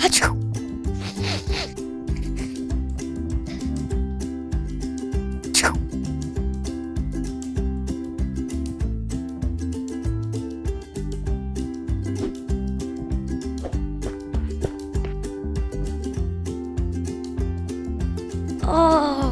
아주. 아.